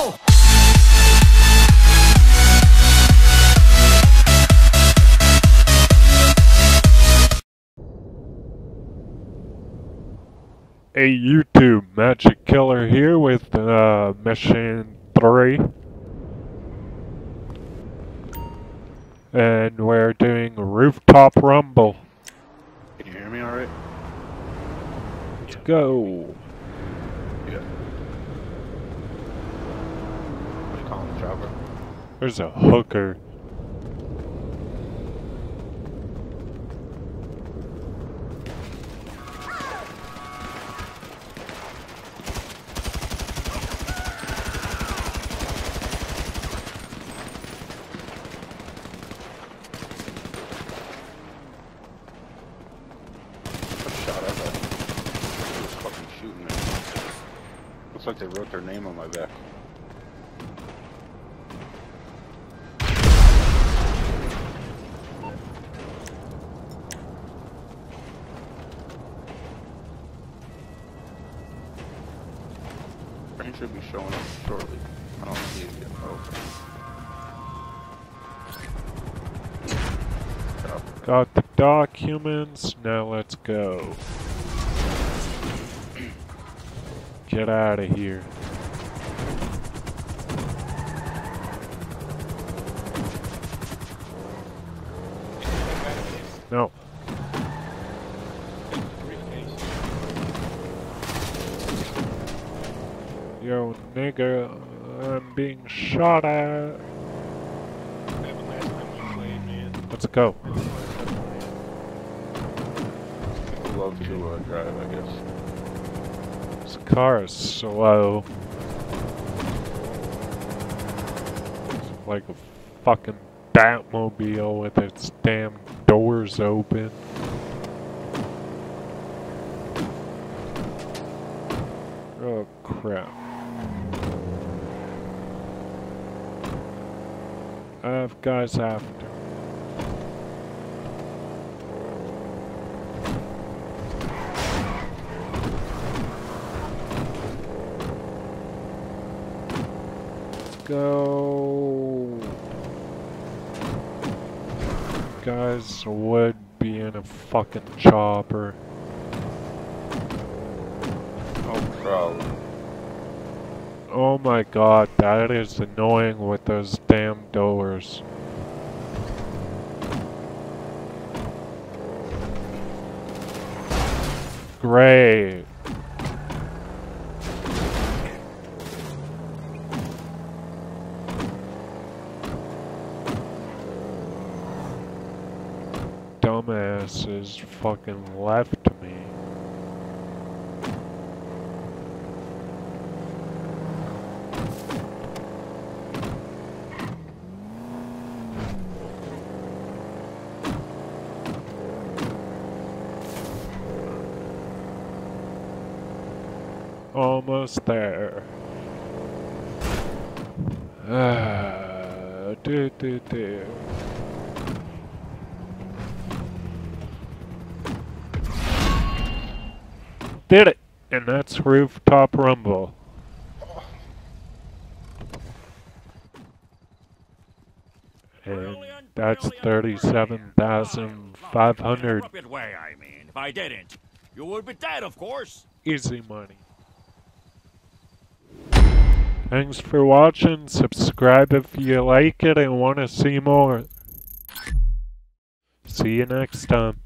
go! Hey YouTube, Magic Killer here with uh, Mission 3. And we're doing Rooftop Rumble. Can you hear me alright? Let's go. Yeah. What do you call him, chopper? There's a hooker. What shot at He was fucking shooting me. Looks like they wrote their name on my back. Brain should be showing up shortly. I don't see it yet. Okay. Got the documents, now let's go. Get out of here. No. Yo, nigga, I'm being shot at. Let's go. Love to uh, drive, I guess. This car is slow. It's like a fucking Batmobile with its damn doors open. Oh crap. I have guys after. Let's go. Guys would be in a fucking chopper. Oh, probably. Oh my god, that is annoying with those damn doors. Great. Dumbasses fucking left me. Almost there. Ah, do, do, do. Did it! And that's Rooftop Rumble. And that's 37,500 way, I mean. If I didn't, you would be dead, of course. easy money. Thanks for watching. Subscribe if you like it and want to see more. See you next time.